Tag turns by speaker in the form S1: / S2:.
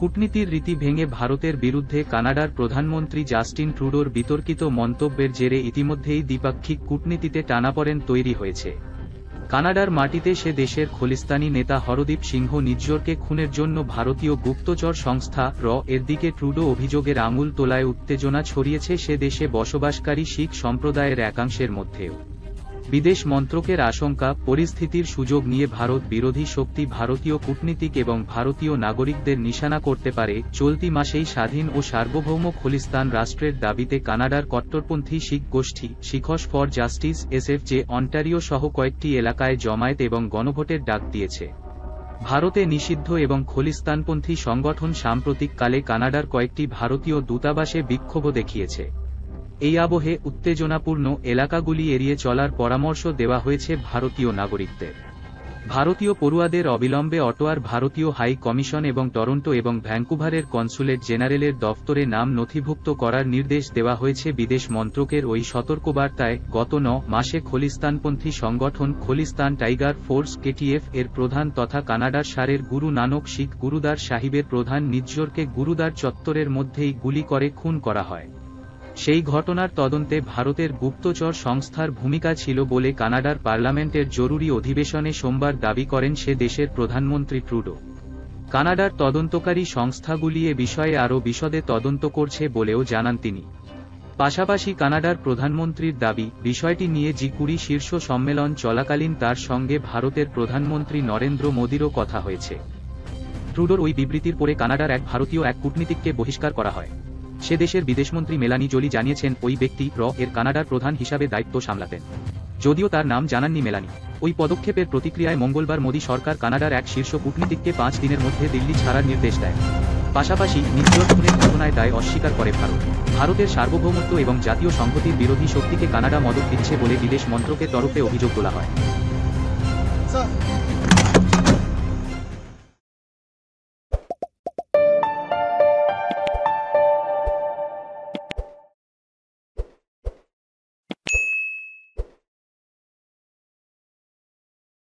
S1: কূটনীতির রীতি ভেঙে ভারতের বিরুদ্ধে কানাডার প্রধানমন্ত্রী জাস্টিন ট্রুডোর বিতর্কিত মন্তব্যের জেরে ইতিমধ্যেই দ্বিপাক্ষিক কূটনীতিতে টানাপড়েন তৈরি হয়েছে। কানাডার মাটিতে সে দেশের খলিস্তানি নেতা হরদীপ সিংহ নিজ্জরকে খুনের জন্য ভারতীয় গুপ্তচর সংস্থা র এর দিকে ট্রুডো অভিযোগের আঙুল তোলায় উত্তেজনা ছড়িয়েছে সে দেশে বসবাসকারী শিখ সম্প্রদায়ের একাংশের মধ্যেও। বিদেশ মন্ত্রকের আশঙ্কা, পরিস্থিতির সুযোগ নিয়ে ভারত বিরোধী শক্তি ভারতীয় কূটনীতিক এবং ভারতীয় নাগরিকদের নিশানা করতে পারে, চলতি মাসেই স্বাধীন ও সার্বভৌম খলিস্তান রাষ্ট্রের দাবিতে কানাডার কট্টরপন্থী শিখ গোষ্ঠী, Sikhs for Justice, SFJ, Ontario সহ কয়েকটি এলাকায় জমায়েত এবং গণভোটের ডাক দিয়েছে। ভারতে নিষিদ্ধ এবং খলিস্তানপন্থী সংগঠন সাম্প্রতিককালে কানাডার কয়েকটি ভারতীয় দূতাবাসে বিক্ষোভ দেখিয়েছে। এই আবহে উত্তেজনাপূর্ণ এলাকাগুলি এড়িয়ে চলার পরামর্শ দেওয়া হয়েছে ভারতীয় নাগরিকদের। ভারতীয় পড়ুয়াদের অবিলম্বে অটোয়ার ভারতীয় হাই কমিশন এবং টরন্টো এবং ভ্যাঙ্কুভারের কনসুলেট জেনারেলের দফতরে নাম নথিভুক্ত করার নির্দেশ দেওয়া হয়েছে বিদেশ মন্ত্রকের ওই সতর্কবার্তায়। গত ন মাসে খলিস্তানপন্থী সংগঠন খলিস্তান টাইগার ফোর্স কেটিএফ এর প্রধান তথা কানাডার সারের গুরু নানক শিখ গুরুদার সাহিবের প্রধান নিজ্জরকে গুরুদার চত্বরের মধ্যেই গুলি করে খুন করা হয়। সেই ঘটনার তদন্তে ভারতের গুপ্তচর সংস্থার ভূমিকা ছিল বলে কানাডার পার্লামেন্টের জরুরি অধিবেশনে সোমবার দাবি করেন সে দেশের প্রধানমন্ত্রী ট্রুডো। কানাডার তদন্তকারী সংস্থাগুলি এ বিষয়ে আরও বিশদে তদন্ত করছে বলেও জানান তিনি। পাশাপাশি কানাডার প্রধানমন্ত্রীর দাবি, বিষয়টি নিয়ে জি কুড়ি শীর্ষ সম্মেলন চলাকালীন তার সঙ্গে ভারতের প্রধানমন্ত্রী নরেন্দ্র মোদীরও কথা হয়েছে। ট্রুডোর ওই বিবৃতির পরে কানাডার এক ভারতীয় এক কূটনীতিককে বহিষ্কার করা হয়। সে দেশের বিদেশমন্ত্রী মেলানি জোলি জানিয়েছেন, ওই ব্যক্তি র এর কানাডার প্রধান হিসাবে দায়িত্ব সামলাতেন। যদিও তার নাম জানাননি মেলানি। ওই পদক্ষেপের প্রতিক্রিয়ায় মঙ্গলবার মোদী সরকার কানাডার এক শীর্ষ কূটনীতিককে পাঁচ দিনের মধ্যে দিল্লি ছাড়ার নির্দেশ দেয়। পাশাপাশি নির্জর খুনের ঘটনায় দায় অস্বীকার করে ভারত। ভারতের সার্বভৌমত্ব এবং জাতীয় সংহতির বিরোধী শক্তিকে কানাডা মদত দিচ্ছে বলে বিদেশ মন্ত্রকের তরফে অভিযোগ তোলা হয়।